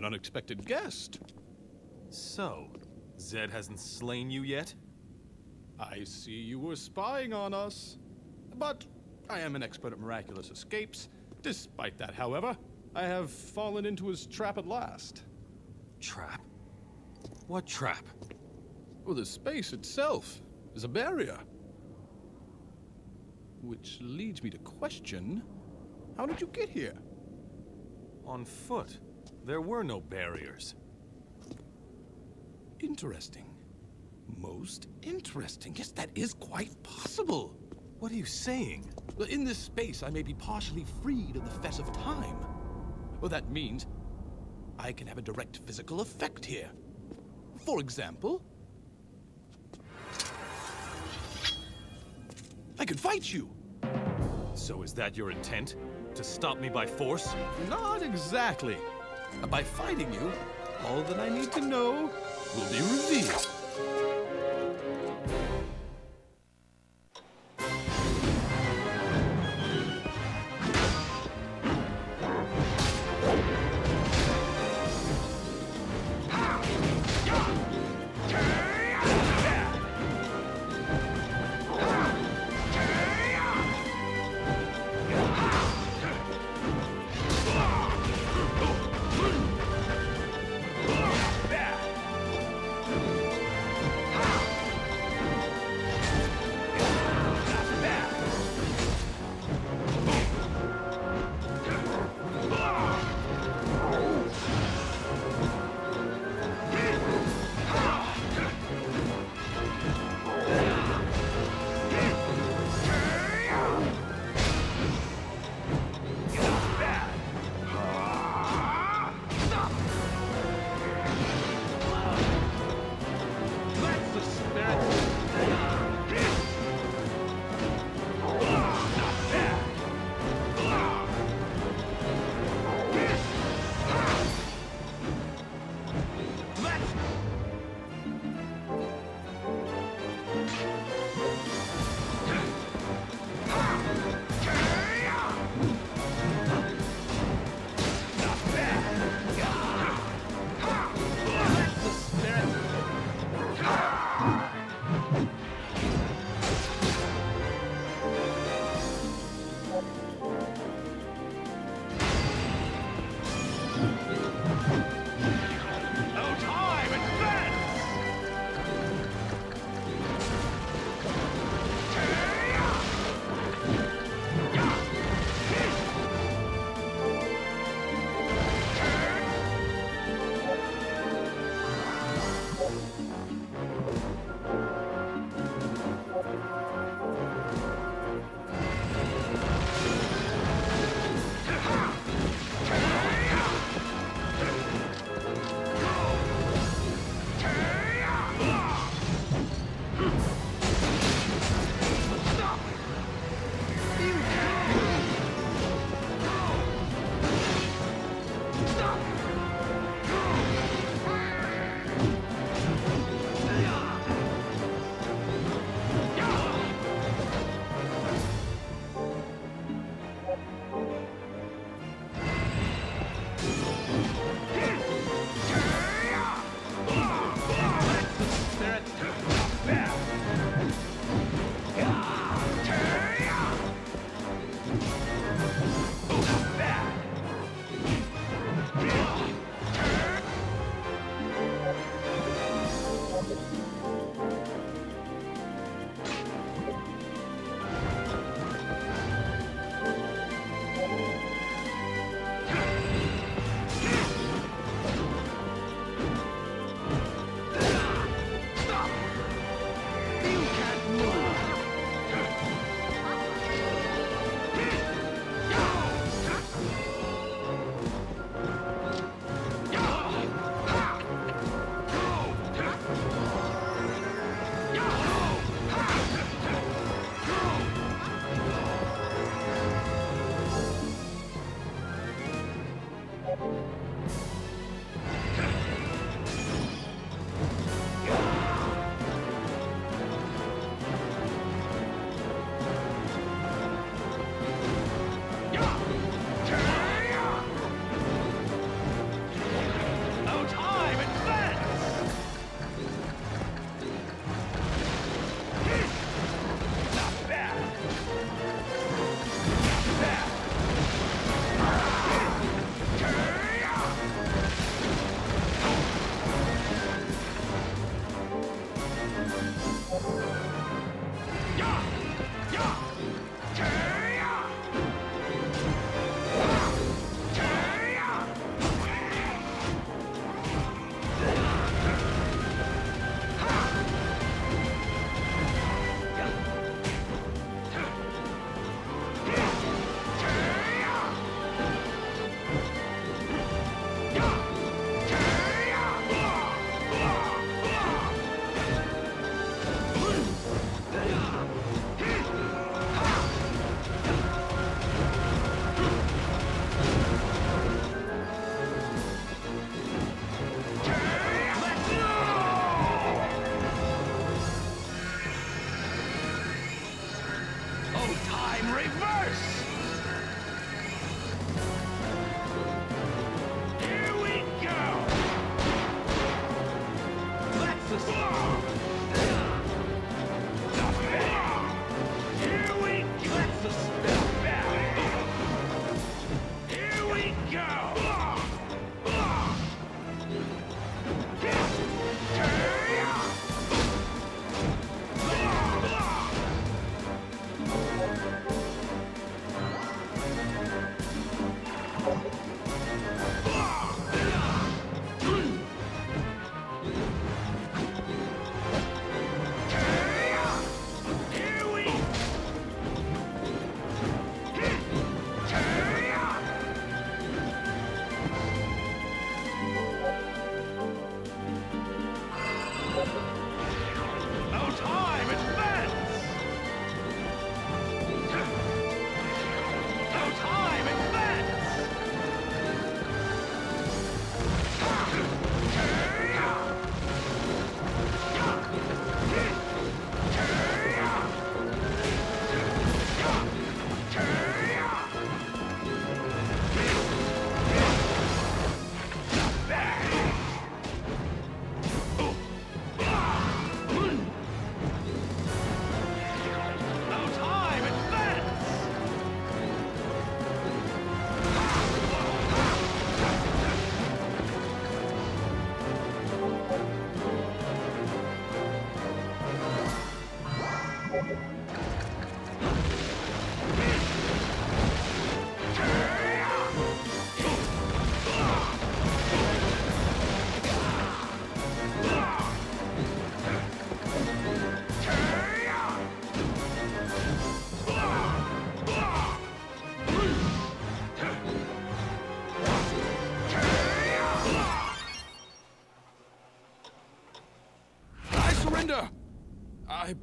An unexpected guest. So, Zead hasn't slain you yet? I see you were spying on us. But I am an expert at miraculous escapes. Despite that, however, I have fallen into his trap at last. Trap? What trap? Well, the space itself is a barrier. Which leads me to question, how did you get here? On foot. There were no barriers. Interesting. Most interesting. Yes, that is quite possible. What are you saying? Well, In this space, I may be partially freed of the fess of time. Well, that means I can have a direct physical effect here. For example, I could fight you. So is that your intent? To stop me by force? Not exactly. By fighting you, all that I need to know will be revealed.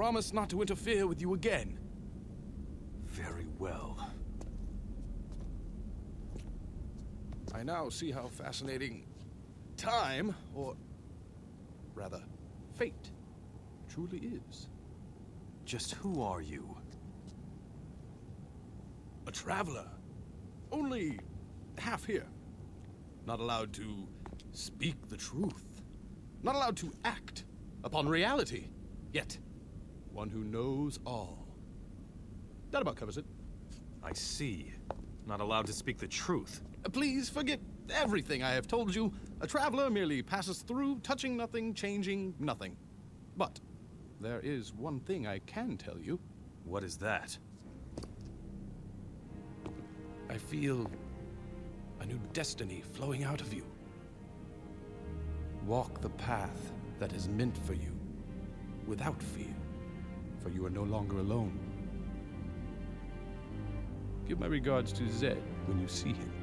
Promise not to interfere with you again. Very well. I now see how fascinating time, or rather, fate, truly is. Just who are you? A traveler. Only half here. Not allowed to speak the truth. Not allowed to act upon reality. Yet, one who knows all. That about covers it. I see. Not allowed to speak the truth. Please forget everything I have told you. A traveler merely passes through, touching nothing, changing nothing. But there is one thing I can tell you. What is that? I feel a new destiny flowing out of you. Walk the path that is meant for you, without fear, for you are no longer alone. Give my regards to Zead when you see him.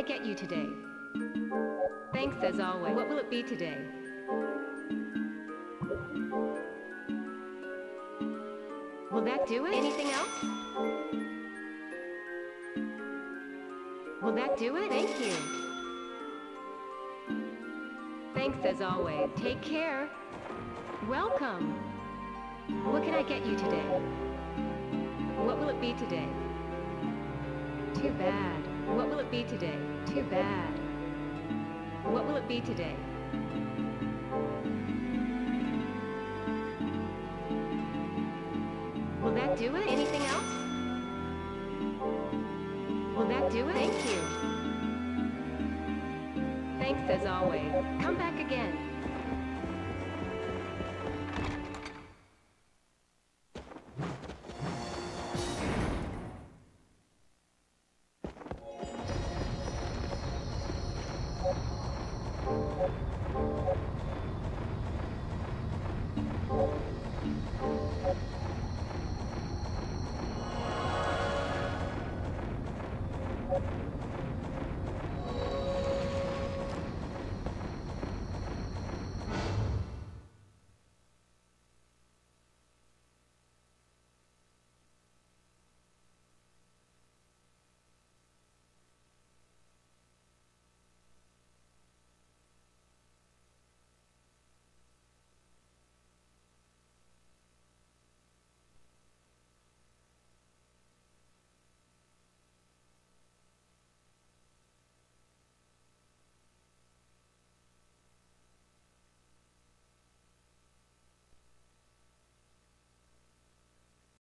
I get you today? Thanks as always. What will it be today? Will that do it? Anything else? Will that do it? Thank you. Thanks as always. Take care. Welcome. What can I get you today? What will it be today? Too bad. What will it be today? Too bad. What will it be today? Will that do it? Anything else? Will that do it? Thank you. Thanks as always. Come back again.